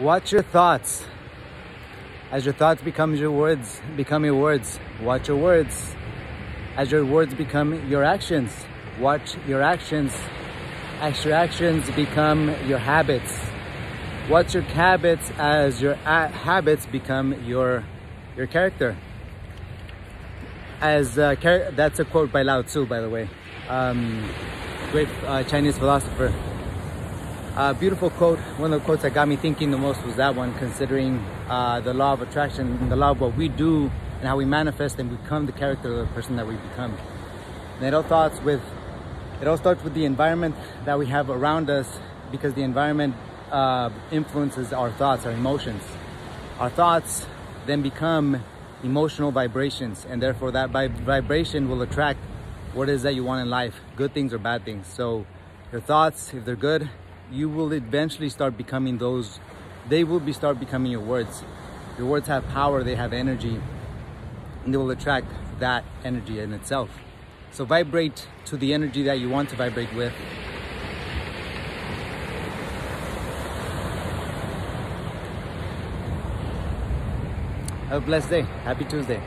Watch your thoughts. As your thoughts become your words, become your words. Watch your words. As your words become your actions, watch your actions. As your actions become your habits. Watch your habits as your habits become your your character. As uh, that's a quote by Lao Tzu, by the way, um, great uh, Chinese philosopher. Uh, beautiful quote. One of the quotes that got me thinking the most was that one, considering uh, the law of attraction, and the law of what we do and how we manifest and become the character of the person that we become. And it all starts with it all starts with the environment that we have around us, because the environment uh, influences our thoughts, our emotions. Our thoughts then become emotional vibrations, and therefore that vibration will attract what is that you want in life, good things or bad things. So your thoughts, if they're good, you will eventually start becoming those, they will be start becoming your words. Your words have power, they have energy, and they will attract that energy in itself. So vibrate to the energy that you want to vibrate with. Have a blessed day. Happy Tuesday.